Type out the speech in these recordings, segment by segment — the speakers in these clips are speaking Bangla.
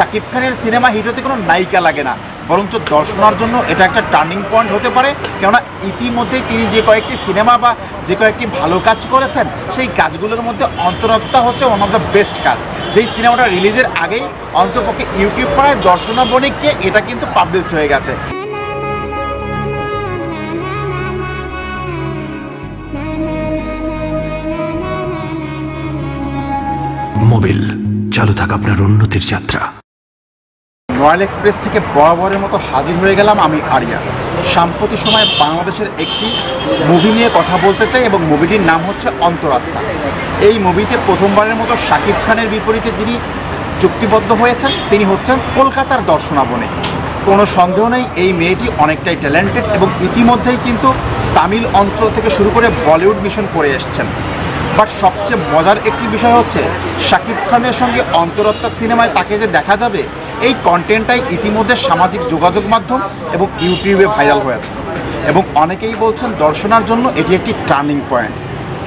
শাকিব খানের সিনেমা হিট হতে কোনো নায়িকা লাগে না। বরঞ্চ দর্শনার জন্য এটা একটা টার্নিং পয়েন্ট হতে পারে। কেননা ইতিমধ্যেই তিনি যে কয়েকটি সিনেমা বা যে কয়েকটি ভালো কাজ করেছেন, সেই কাজগুলোর মধ্যে অন্তরত্তা হচ্ছে ওয়ান অফ দ্য বেস্ট কাজ। যেই সিনেমাটা রিলিজের আগেই অন্তপক্ষে ইউটিউব পাড়ায় দর্শনা বণিককে এটা কিন্তু পাবলিশড হয়ে গেছে। মোবিল, চালু থাক আপনার উন্নতির যাত্রা। রয়্যাল এক্সপ্রেস থেকে বরাবরের মতো হাজির হয়ে গেলাম আমি আরিয়া। সাম্প্রতিক সময়ে বাংলাদেশের একটি মুভি নিয়ে কথা বলতে চাই এবং মুভিটির নাম হচ্ছে অন্তরাত্মা। এই মুভিতে প্রথমবারের মতো শাকিব খানের বিপরীতে যিনি চুক্তিবদ্ধ হয়েছেন, তিনি হচ্ছেন কলকাতার দর্শনাবনে কোনো সন্দেহ নেই, এই মেয়েটি অনেকটাই ট্যালেন্টেড এবং ইতিমধ্যেই কিন্তু তামিল অঞ্চল থেকে শুরু করে বলিউড মিশন করে এসছেন। বাট সবচেয়ে মজার একটি বিষয় হচ্ছে, শাকিব খানের সঙ্গে অন্তরত্ত্বা সিনেমায় তাকে যে দেখা যাবে এই কন্টেন্টটাই ইতিমধ্যে সামাজিক যোগাযোগ মাধ্যম এবং ইউটিউবে ভাইরাল হয়েছে। এবং অনেকেই বলছেন দর্শনার জন্য এটি একটি টার্নিং পয়েন্ট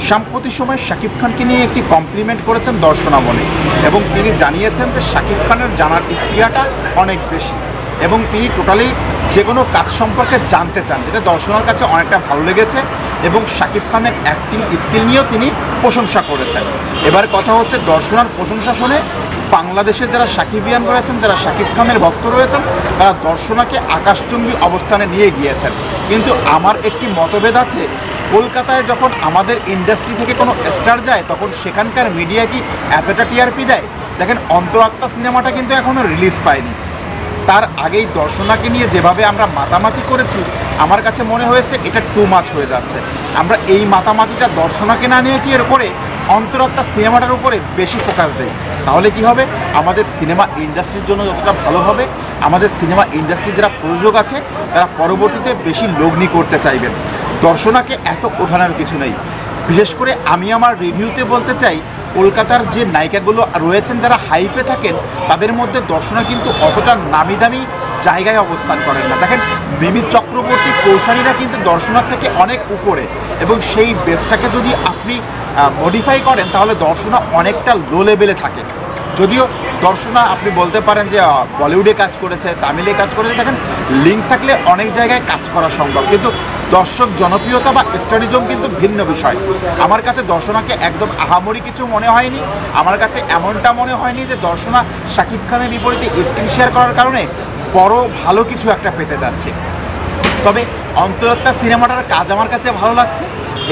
সাম্প্রতিক সময় শাকিব খানকে নিয়ে একটি কমপ্লিমেন্ট করেছেন দর্শনামণি এবং তিনি জানিয়েছেন যে শাকিব খানের জানার ইস্ক্রিয়াটা অনেক বেশি এবং তিনি টোটালি যে কোনো কাজ সম্পর্কে জানতে চান, যেটা দর্শনার কাছে অনেকটা ভালো লেগেছে এবং শাকিব খানের অ্যাক্টিং স্কিল নিয়েও তিনি প্রশংসা করেছেন। এবার কথা হচ্ছে দর্শনার প্রশংসা শুনে বাংলাদেশের যারা সাকিবিয়ান রয়েছেন, যারা শাকিব খানের ভক্ত রয়েছেন, তারা দর্শনাকে আকাশচুম্বী অবস্থানে নিয়ে গিয়েছেন। কিন্তু আমার একটি মতভেদ আছে, কলকাতায় যখন আমাদের ইন্ডাস্ট্রি থেকে কোনো স্টার যায়, তখন সেখানকার মিডিয়া কি এতটা টিআরপি দেয়? দেখেন, অন্তরাত্মা সিনেমাটা কিন্তু এখনও রিলিজ পায়নি। তার আগেই দর্শনাকে নিয়ে যেভাবে আমরা মাতামাতি করেছি, আমার কাছে মনে হয়েছে এটা টু মাছ হয়ে যাচ্ছে। আমরা এই মাতামাতিটা দর্শনাকে না নিয়ে কি এর উপরে অন্তরাত্মা সিনেমাটার উপরে বেশি ফোকাস দেয়। তাহলে কি হবে? আমাদের সিনেমা ইন্ডাস্ট্রির জন্য যতটা ভালো হবে, আমাদের সিনেমা ইন্ডাস্ট্রির যারা প্রযোজক আছে, তারা পরবর্তীতে বেশি লগ্নি করতে চাইবেন। দর্শনাকে এত ওঠানোর কিছু নেই। বিশেষ করে আমি আমার রিভিউতে বলতে চাই, কলকাতার যে নায়িকাগুলো রয়েছেন, যারা হাইপে থাকেন, তাদের মধ্যে দর্শনা কিন্তু অতটা নামি দামি জায়গায় অবস্থান করেন না। দেখেন, মিমি চক্রবর্তী, কৌশানীরা কিন্তু দর্শনার থেকে অনেক উপরে, এবং সেই বেসটাকে যদি আপনি মডিফাই করেন, তাহলে দর্শনা অনেকটা লো লেভেলে থাকে। যদিও দর্শনা আপনি বলতে পারেন যে বলিউডে কাজ করেছে, তামিলে কাজ করেছে, দেখেন লিঙ্ক থাকলে অনেক জায়গায় কাজ করা সম্ভব। কিন্তু দর্শক জনপ্রিয়তা বা স্টাডিজম কিন্তু ভিন্ন বিষয়। আমার কাছে দর্শনাকে একদম আহামরি কিছু মনে হয়নি। আমার কাছে এমনটা মনে হয়নি যে, দর্শনা শাকিব খানের বিপরীতে স্ক্রিন শেয়ার করার কারণে বড় ভালো কিছু একটা পেতে যাচ্ছে। তবে অন্তরত্ত্বা সিনেমাটার কাজ আমার কাছে ভালো লাগছে।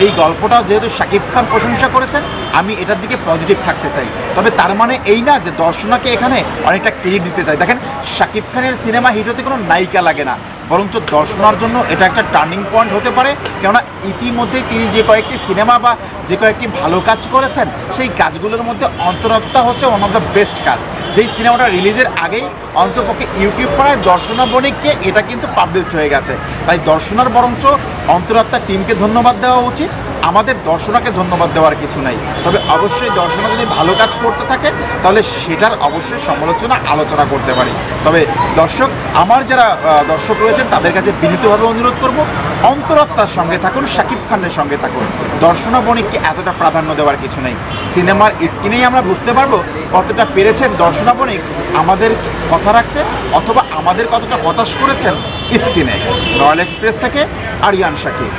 এই গল্পটা যেহেতু শাকিব খান প্রশংসা করেছেন, আমি এটার দিকে পজিটিভ থাকতে চাই। তবে তার মানে এই না যে দর্শনাকে এখানে অনেকটা ক্রেডিট দিতে চাই। দেখেন, শাকিব খানের সিনেমা হিট হতে কোনো নায়িকা লাগে না। বরঞ্চ দর্শনার জন্য এটা একটা টার্নিং পয়েন্ট হতে পারে। কেননা ইতিমধ্যে তিনি যে কয়েকটি সিনেমা বা যে কয়েকটি ভালো কাজ করেছেন, সেই কাজগুলোর মধ্যে অন্তরত্তা হচ্ছে ওয়ান অফ দ্য বেস্ট কাজ। যেই সিনেমাটা রিলিজের আগেই অন্তপক্ষে ইউটিউব পাড়ায় দর্শনা বণিককে এটা কিন্তু পাবলিশড হয়ে গেছে। তাই দর্শনার বরঞ্চ অন্তরাত্মা টিমকে ধন্যবাদ দেওয়া উচিত। আমাদের দর্শনাকে ধন্যবাদ দেওয়ার কিছু নাই। তবে অবশ্যই দর্শনা যদি ভালো কাজ করতে থাকে, তাহলে সেটার অবশ্যই সমালোচনা, আলোচনা করতে পারি। তবে দর্শক, আমার যারা দর্শক রয়েছেন, তাদের কাছে বিনীতভাবে অনুরোধ করব, অন্তরাত্মার সঙ্গে থাকুন শাকিব খানের সঙ্গে থাকুন। দর্শনা বণিককে এতটা প্রাধান্য দেওয়ার কিছু নেই। সিনেমার স্ক্রিনেই আমরা বুঝতে পারব কতটা পেরেছেন দর্শনা বণিক আমাদের কথা রাখতে অথবা আমাদের কতটা হতাশ করেছেন স্ক্রিনে। রয়্যাল এক্সপ্রেস থেকে আরিয়ান শাকিব